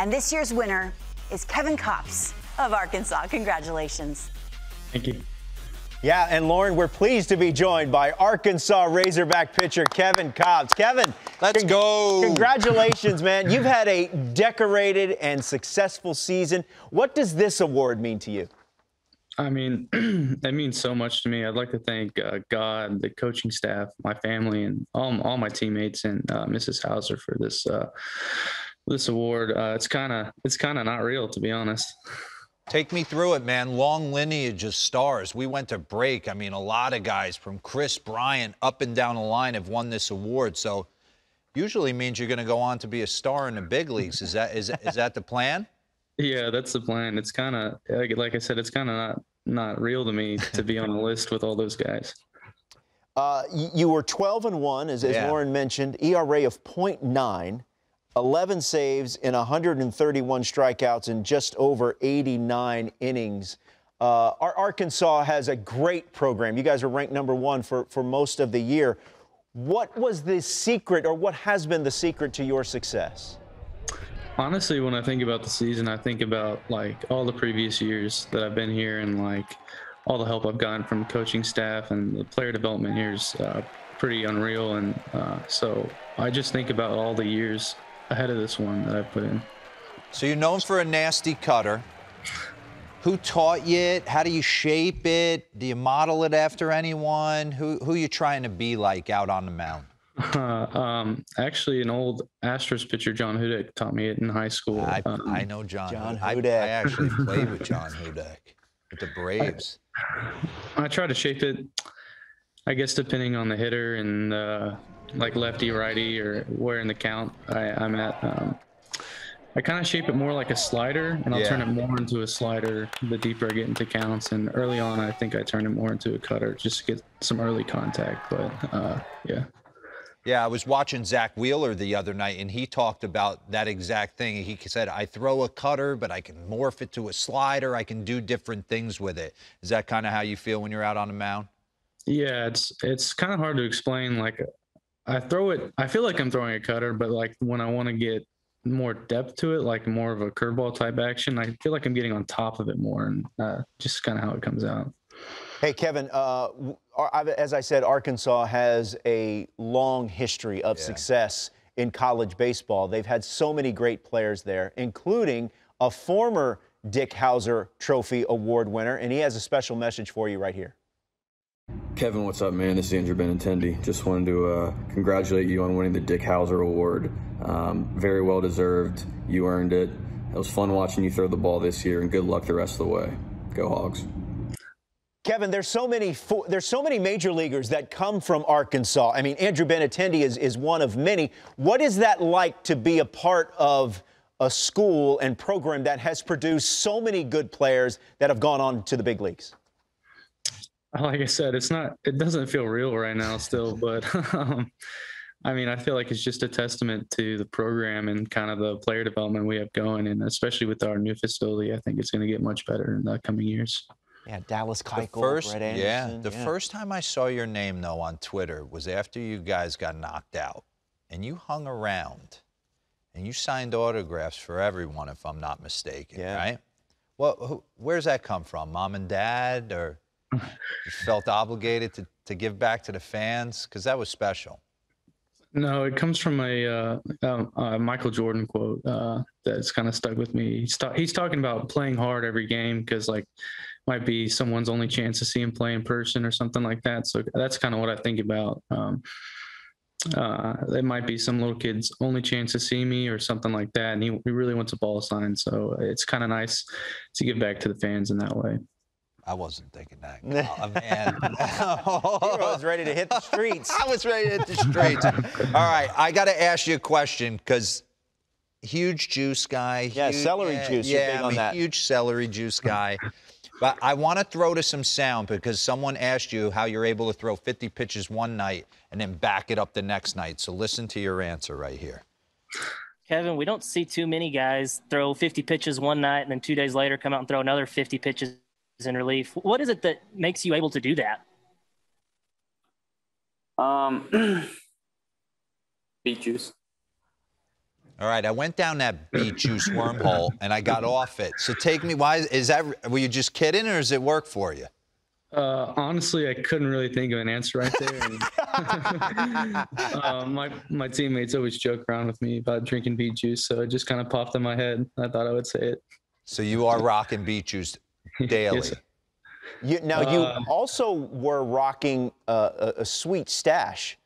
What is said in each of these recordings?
And this year's winner is Kevin Kopps of Arkansas. Congratulations. Thank you. Yeah, and Lauren, we're pleased to be joined by Arkansas Razorback pitcher Kevin Kopps. Kevin, let's con- go. Congratulations, man. You've had a decorated and successful season. What does this award mean to you? I mean, that means so much to me. I'd like to thank uh, God, the coaching staff, my family, and all, all my teammates, and uh, Mrs. Howser for this uh, this award. Uh, it's kind of it's kind of not real, to be honest. Take me through it, man. Long lineage of stars. We went to break. I mean, a lot of guys from Kris Bryant up and down the line have won this award. So, usually means you're going to go on to be a star in the big leagues. Is that is is that the plan? Yeah, that's the plan. It's kind of like, like I said, it's kind of not not real to me to be on a list with all those guys. Uh, you were 12 and one, as, as yeah. Lauren mentioned, ERA of 0.9. 11 saves in 131 strikeouts in just over 89 innings. Uh, our Arkansas has a great program. You guys are ranked number one for, for most of the year. What was the secret, or what has been the secret to your success? Honestly, when I think about the season, I think about like all the previous years that I've been here and like all the help I've gotten from coaching staff and the player development here is uh, pretty unreal. And uh, so I just think about all the years ahead of this one that I put in. So you're known for a nasty cutter. Who taught you it? How do you shape it? Do you model it after anyone? Who who are you trying to be like out on the mound? Uh, um, actually, an old Astros pitcher, John Hudek, taught me it in high school. I, um, I know John. John Hudek. I, I actually played with John Hudek with the Braves. I, I try to shape it, I guess, depending on the hitter and uh, like lefty, righty, or where in the count I, am at. Um, I kind of shape it more like a slider, and I'll yeah. turn it more into a slider the deeper I get into counts. And early on, I think I turn it more into a cutter just to get some early contact. But uh, yeah. Yeah, I was watching Zack Wheeler the other night, and he talked about that exact thing. He said, I throw a cutter, but I can morph it to a slider. I can do different things with it. Is that kind of how you feel when you're out on the mound? Yeah, it's it's kind of hard to explain. Like I throw it. I feel like I'm throwing a cutter, but like when I want to get more depth to it, like more of a curveball type action, I feel like I'm getting on top of it more, and uh, just kind of how it comes out. Hey, Kevin. Uh, as I said, Arkansas has a long history of yeah. success in college baseball. They've had so many great players there, including a former Dick Howser Trophy Award winner, and he has a special message for you right here. Kevin, what's up, man? This is Andrew Benintendi. Just wanted to uh, congratulate you on winning the Dick Howser Award. Um, very well deserved. You earned it. It was fun watching you throw the ball this year, and good luck the rest of the way. Go Hogs. Kevin, there's so many there's so many major leaguers that come from Arkansas. I mean, Andrew Benintendi is is one of many. What is that like to be a part of a school and program that has produced so many good players that have gone on to the big leagues? Like I said, it's not, it doesn't feel real right now still, but um, I mean, I feel like it's just a testament to the program and kind of the player development we have going. And especially with our new facility, I think it's going to get much better in the coming years. Yeah, Dallas Keuchel, first, Brett Anderson. Yeah, the yeah. first time I saw your name, though, on Twitter was after you guys got knocked out. And you hung around and you signed autographs for everyone, if I'm not mistaken, yeah. right? Well, who, where's that come from? Mom and dad or – you felt obligated to, to give back to the fans because that was special. No, it comes from a uh, uh, Michael Jordan quote uh, that's kind of stuck with me. He's, ta- he's, talking about playing hard every game because like might be someone's only chance to see him play in person or something like that. So that's kind of what I think about. Um, uh, it might be some little kid's only chance to see me or something like that, and he, he really wants a ball sign. So it's kind of nice to give back to the fans in that way. I wasn't thinking that. oh, man. I was ready to hit the streets. I was ready to hit the streets. All right, I got to ask you a question because huge juice guy. Yeah, huge, celery juice. Yeah, I'm a that. huge celery juice guy. but I want to throw to some sound because someone asked you how you're able to throw 50 pitches one night and then back it up the next night. So listen to your answer right here. Kevin, we don't see too many guys throw 50 pitches one night and then two days later come out and throw another 50 pitches in relief. What is it that makes you able to do that? Um, beet juice. All right, I went down that beet juice wormhole and I got off it. So take me. Why is that? Were you just kidding, or does it work for you? Uh, honestly, I couldn't really think of an answer right there. And, uh, my my teammates always joke around with me about drinking beet juice, so it just kind of popped in my head. I thought I would say it. So you are rocking beet juice daily. Yes. You, now, you Um, also were rocking uh, a, a sweet stash,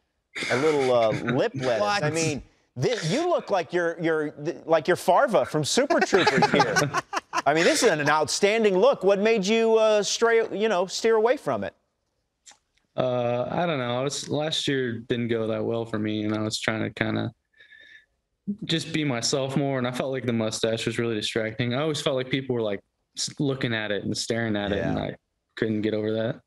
a little uh, lip lettuce. I mean, thi- you look like you're, you're like you're Farva from Super Troopers here. I mean, this is an outstanding look. What made you uh, stray, you know, steer away from it? Uh, I don't know. I was last year didn't go that well for me, and I was trying to kind of just be myself more. And I felt like the mustache was really distracting. I always felt like people were like looking at it and staring at it, and I couldn't get over that.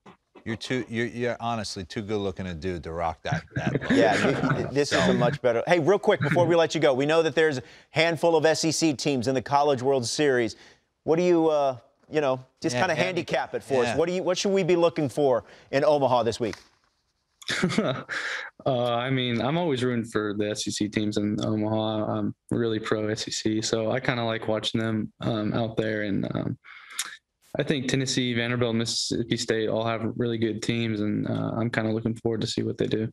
You're too. You're, you're honestly too good looking a dude to rock that. that. Yeah, you- this is a much better. Hey, real quick before we let you go, we know that there's a handful of SEC teams in the College World Series. What do you, uh, you know, just Yeah, kind of handicap it for yeah. us? What do you, what should we be looking for in Omaha this week? uh, I mean, I'm always rooting for the SEC teams in Omaha. I'm really pro SEC, so I kind of like watching them um, out there. And um, I think Tennessee, Vanderbilt, Mississippi State all have really good teams, and uh, I'm kind of looking forward to see what they do.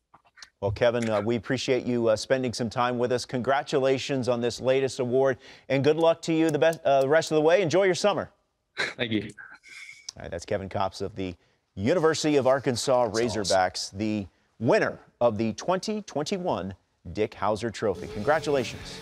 Well, Kevin, uh, we appreciate you uh, spending some time with us. Congratulations on this latest award, and good luck to you the best uh, the rest of the way. Enjoy your summer. Thank you. All right, that's Kevin Kopps of the University of Arkansas Razorbacks, the winner of the 2021 Dick Howser Trophy. Congratulations.